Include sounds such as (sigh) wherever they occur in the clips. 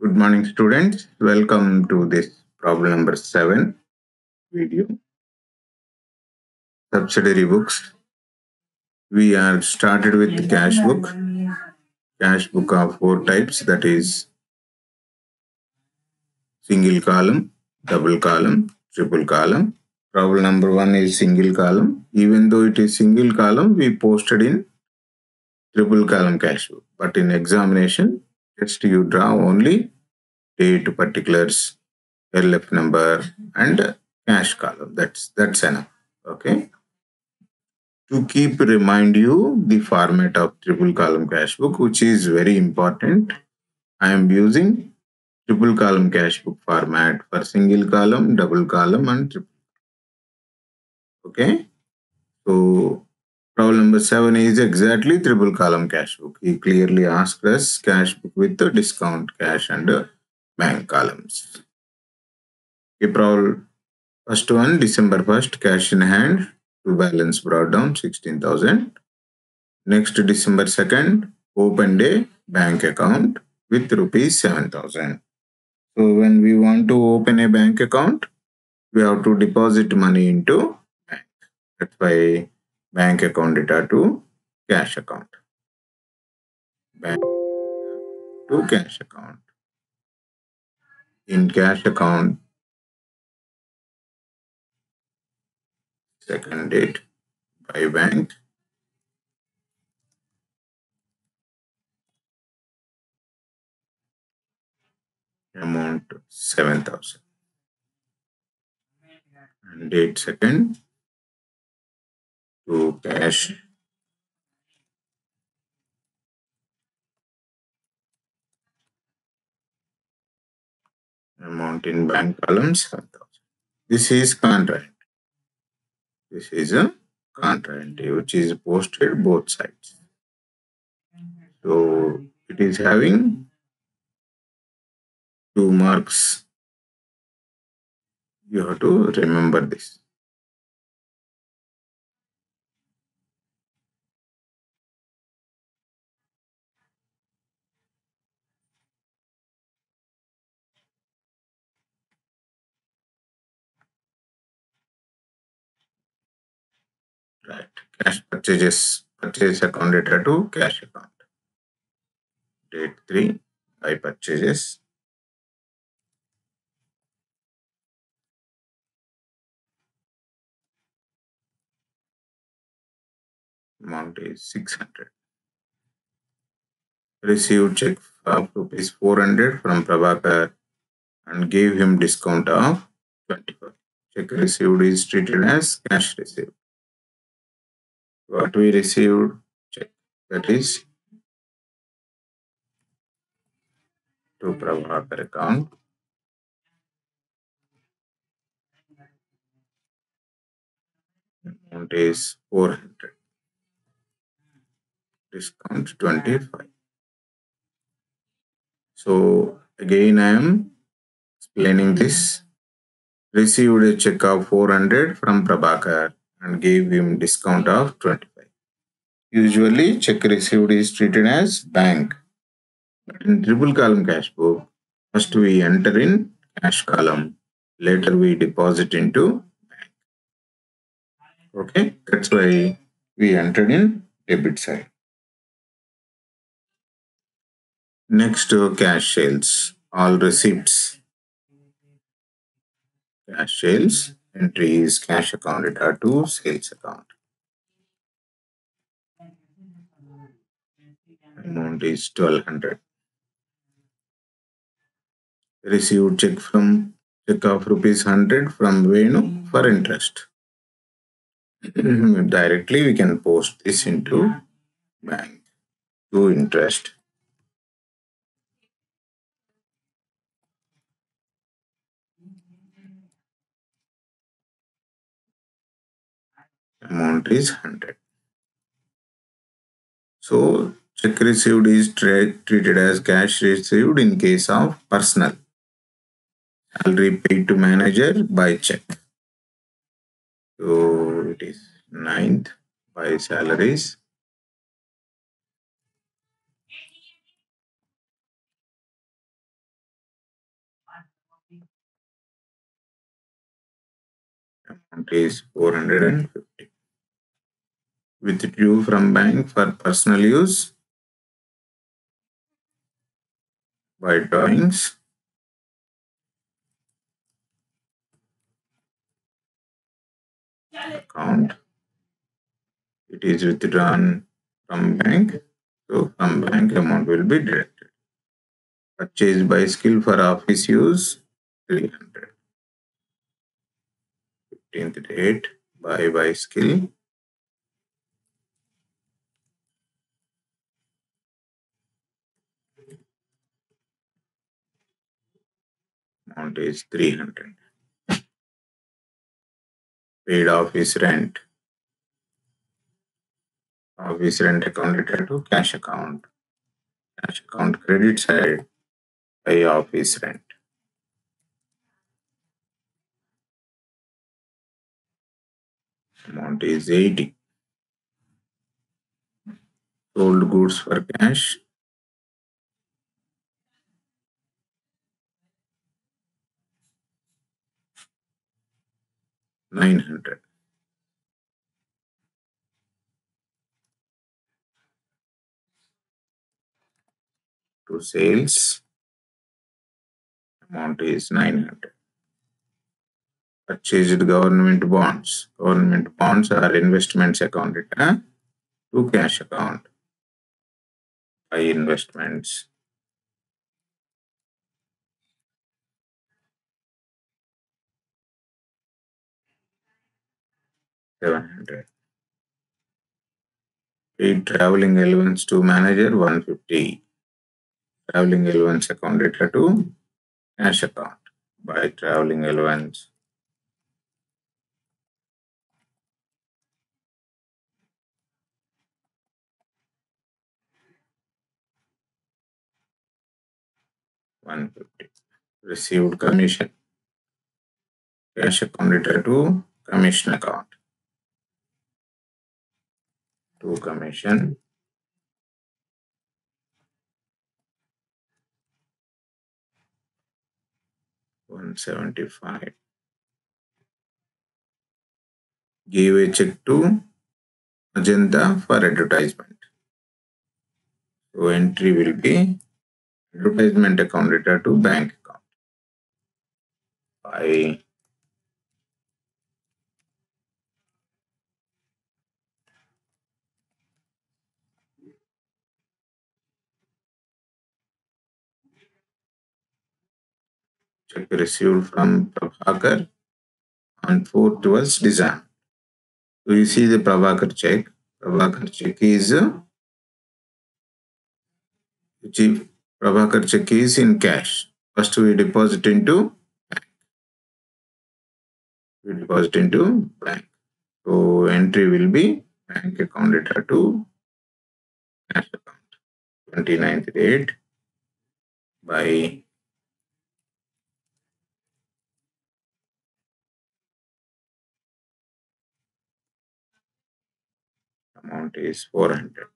Good morning, students. Welcome to this problem number seven video. Subsidiary books. We are started with the cash book. Cash book of four types that is single column, double column, triple column. Problem number one is single column. Even though it is single column, we posted in triple column cash book. But in examination, just you draw only date, particulars, LF number, and cash column. That's that's enough. Okay. To keep remind you the format of triple column cash book, which is very important. I am using triple column cash book format for single column, double column, and triple. Okay. So problem number seven is exactly triple column cash book. He clearly asked us cash book with the discount cash and bank columns. Okay, problem first one December 1st cash in hand to balance brought down 16,000. Next December 2nd opened a bank account with rupees 7,000. So when we want to open a bank account, we have to deposit money into. That's why bank account data to cash account. Bank to cash account. In cash account, second date by bank. Amount 7000 and date second to cash amount in bank column 7000 this is contract. This is a contract which is posted both sides. So it is having two marks. You have to remember this right cash purchases purchase account data to cash account date 3 by purchases amount is 600 received check of rupees 400 from Prabhakar and gave him discount of 25 check received is treated as cash received what we received check. That is to Prabhakar account amount is 400 discount 25 so again i am explaining this. Received a check of 400 from Prabhakar and gave him discount of 25 usually check received is treated as bank. But in triple column cash book first we enter in cash column. Later we deposit into bank. Okay that's why we entered in debit side. Next to cash sales, all receipts. Cash sales, entry is cash account data to sales account. Amount is 1200. Received check from check of rupees 100 from Venu for interest. (clears throat) Directly we can post this into bank to interest. Amount is 100. So check received is treated as cash received in case of personal. Salary paid to manager by check. So it is 9th by salaries. Amount is 450. Withdrew from bank for personal use by drawings. Account. It is withdrawn from bank. So from bank amount will be deducted. Purchased by skill for office use 300. 15th date buy by amount is 300 paid office rent. Office rent account accounted to cash account. Cash account credit side pay office rent. Amount is 80 sold goods for cash nine hundred. To sales, amount is nine hundred. Purchased government bonds. Government bonds are investments accounted huh? to cash account. By investments. Seven hundred. Paid traveling allowance to manager one fifty. Traveling allowance accounted to cash account by traveling allowance. One fifty. Received commission. Cash accounted to commission account. To commission. One seventy-five. Give a check to Magenta for advertisement. So entry will be advertisement account data to bank account. By received from Prabhakar on 4th was design. So you see the Prabhakar check. Prabhakar check is which Prabhakar check is in cash. First we deposit into bank. We deposit into bank. So entry will be bank account data to cash account. 29th date by amount is 400.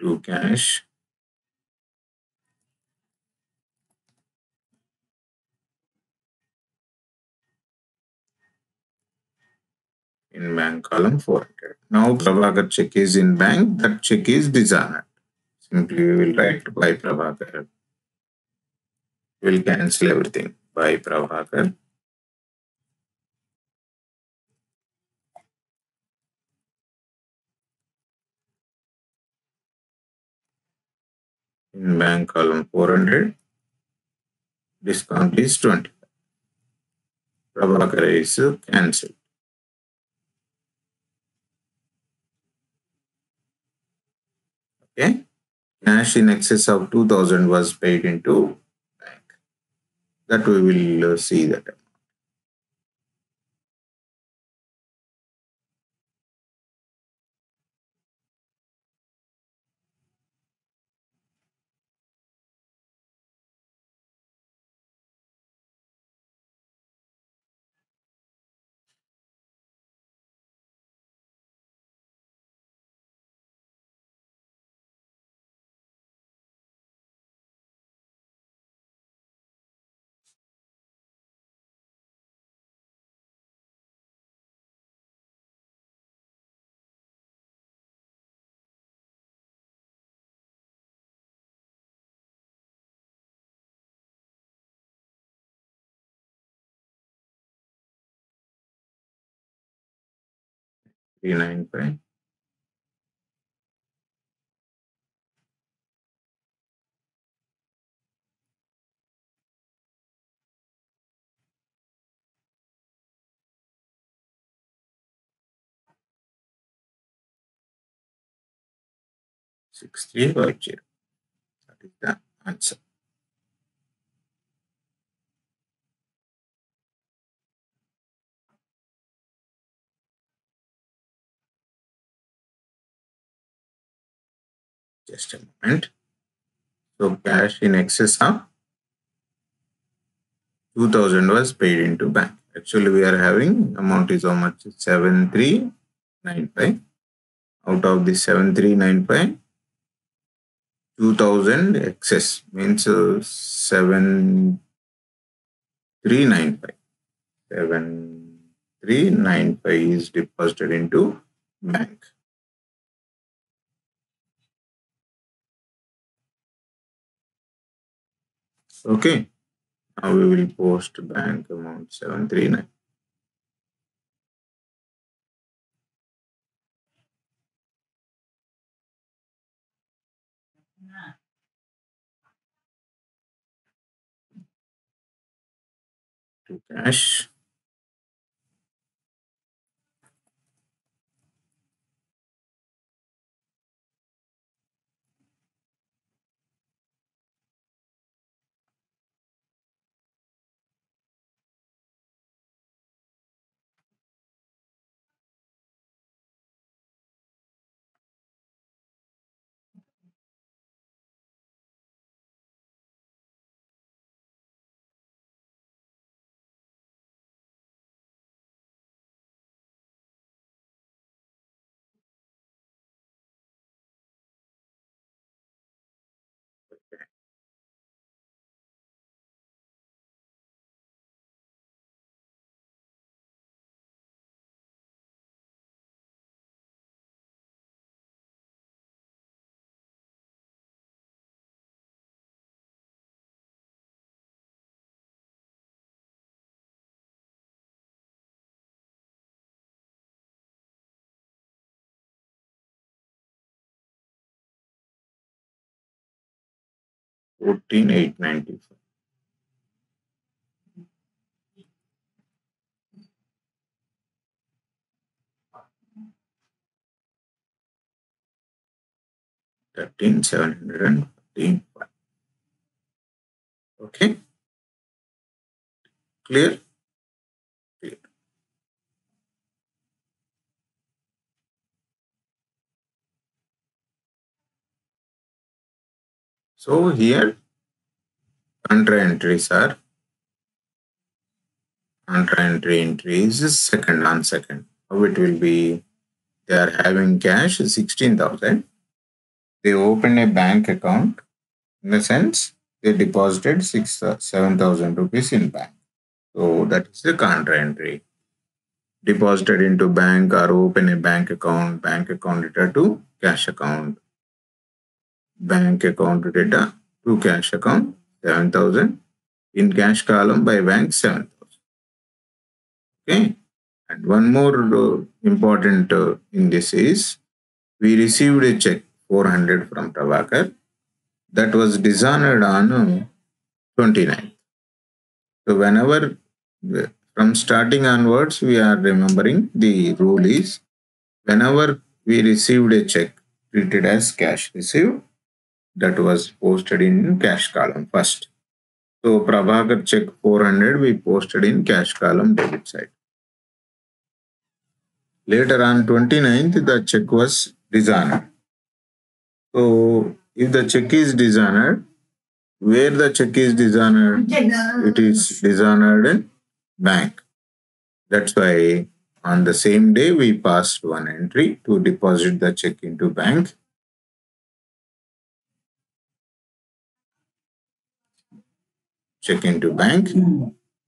To cash. In bank column 400. Now Prabhakar check is in bank, that check is dishonored. Simply we will write by Prabhakar. We will cancel everything by Prabhakar. In bank column 400 discount is 20 Prabhakar is cancelled. Okay. Cash in excess of 2000 was paid into bank. That we will uh, see that 395. Six three five zero. That is the answer. Just a moment. So cash in excess of 2000 was paid into bank. Actually, we are having amount is how much? 7395. Out of the 7395, 2000 excess means uh, 7395. 7395 is deposited into bank. Okay. Now we will post bank amount 739. To cash. Fourteen eight ninety five. Thirteen seven hundred and fifteen. Okay. Clear? Clear. So here contra entries are contra entry entry is second on second. How it will be? They are having cash sixteen thousand. They open a bank account. In the sense, they deposited six uh, seven thousand rupees in bank. So that is the contra entry. Deposited into bank or open a bank account. Bank account data to cash account. Bank account data to cash account 7000 in cash column by bank 7000 okay? And one more uh, important uh, in this is we received a check 400 from Prabhakar that was dishonored on uh, 29th so whenever uh, from starting onwards we are remembering the rule is whenever we received a check treated as cash received that was posted in cash column first. So Prabhakar check 400 we posted in cash column debit side. Later on 29th the check was dishonored. So if the check is dishonored, where the check is dishonored, it is dishonored in bank. That's why on the same day we passed one entry to deposit the check into bank check into bank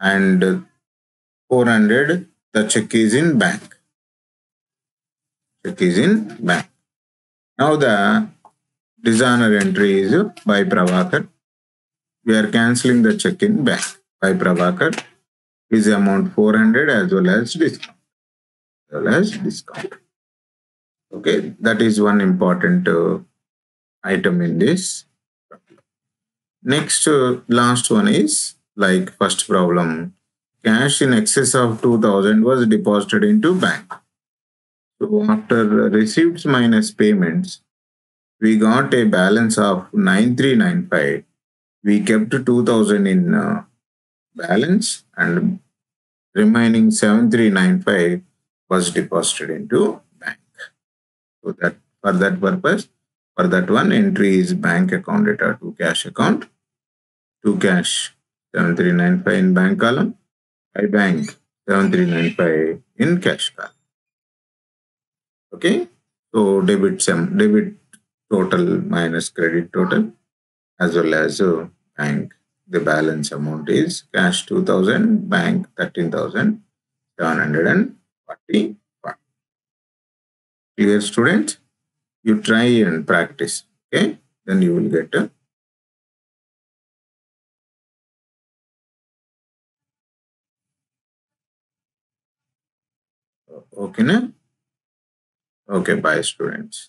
and 400 the check is in bank. Check is in bank. Now the dishonor entry is by Prabhakar. We are cancelling the check in bank by Prabhakar. Is amount 400 as well as discount. As well as discount. Okay, that is one important uh, item in this. Next, uh, last one is like first problem. Cash in excess of 2000 was deposited into bank. So after receipts minus payments, we got a balance of 9395. We kept 2000 in uh, balance and remaining 7395 was deposited into bank. So that for that purpose, for that one entry is bank account data to cash account, to cash 7395 in bank column, I bank 7395 in cash column. Okay, so debit sum, debit total minus credit total as well as uh, bank. The balance amount is cash 2000, bank 13,745. Clear students? You try and practice. Okay, then you will get a Okay, na? Okay, bye students.